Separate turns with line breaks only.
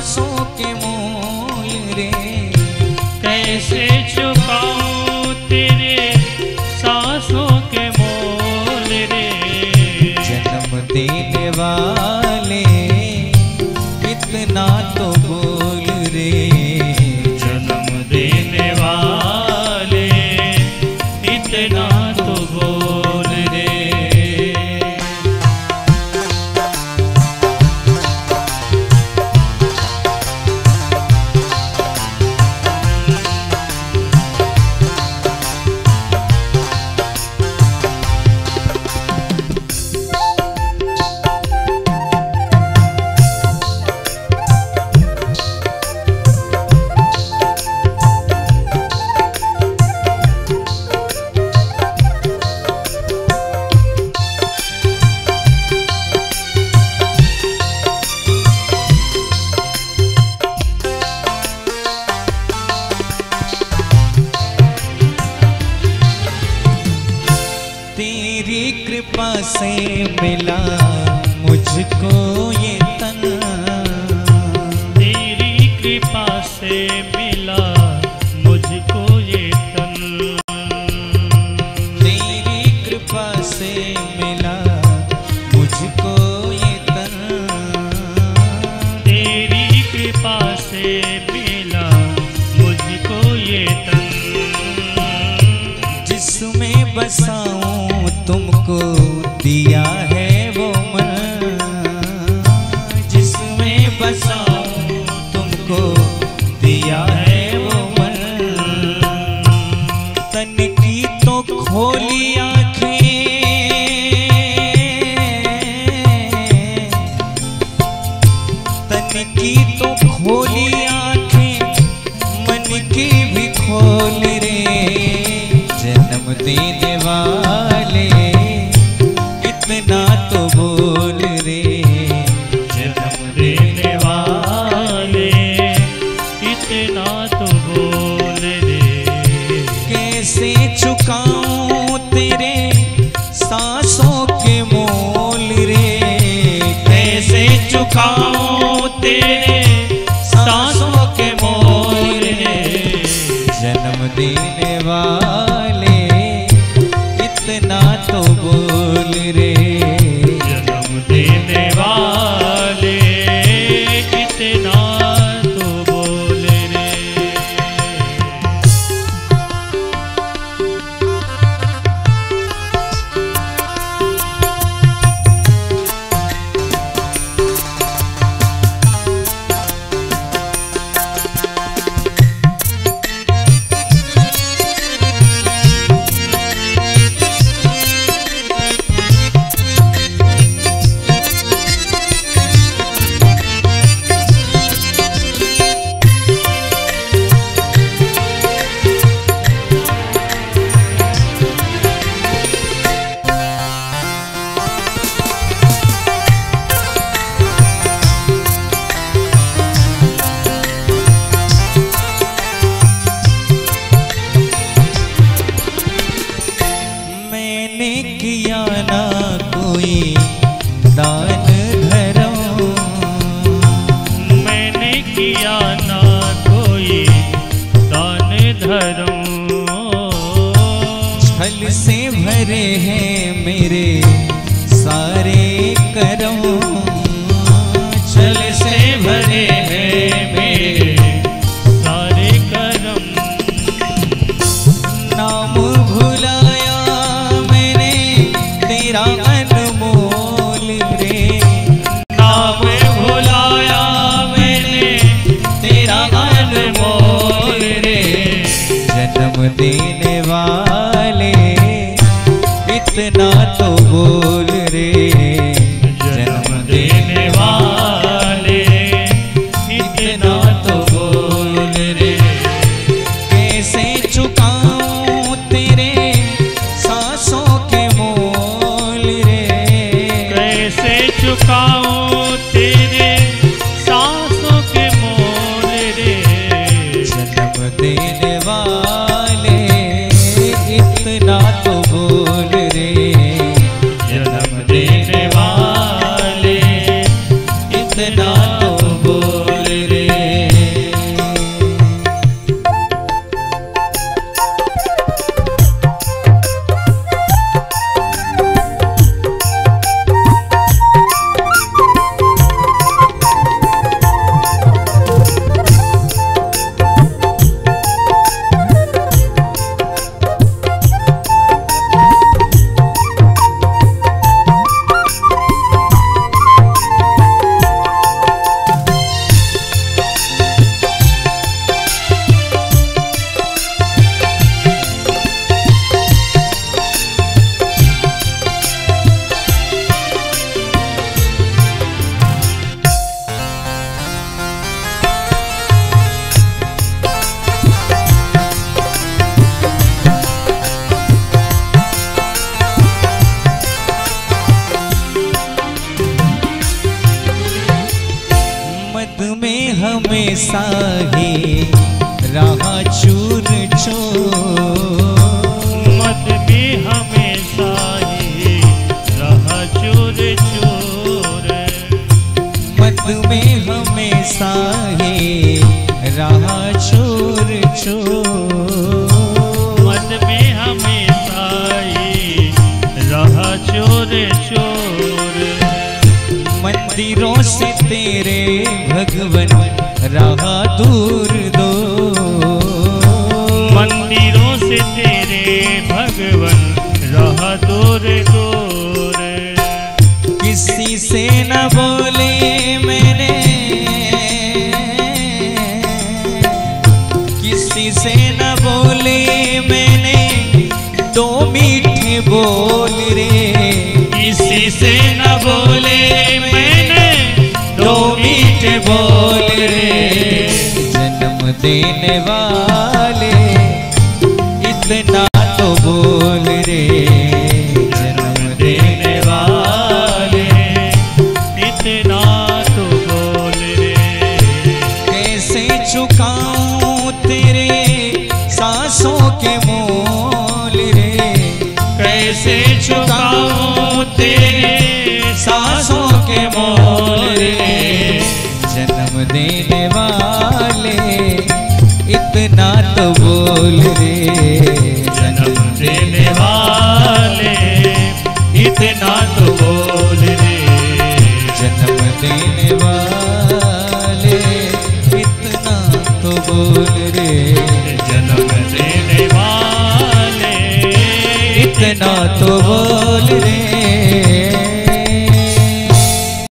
सांसों के मोल रे।
कैसे छुपाऊं तेरे सासों के मोल रे?
जन्म देने वाले इतना तो बोल रे। से मिला मुझको ये तना।
तेरी कृपा से मिला
की भी खोल रे। जन्म देने वाला हैं मेरे सारे करम। इतना तो बोल रे।
बोल रे
ही रहा चूर चोर
मत में हमेशा ही रहा चोर चोर।
मद में हमेशा ही रहा चोर चोर
मत में हमेशा ही रहा चोर चोर।
मंदिरों से तेरे भगवन रहा दूर दो।
मंदिरों से तेरे भगवन रहा दूर दूर।
किसी से न बोले मैंने। किसी से न बोले मैंने। दो मीठे बोल रे।
किसी से न बोले
देने वाले। इतना तो बोल रे, जन्म देने वाले।
इतना तो
कैसे तेरे सांसों के मोल रे?
कैसे तेरे
सांसों के जन्म देने बोल रे।
जन्म देने वाले इतना तो बोल रे।
जन्म देने वाले इतना तो बोल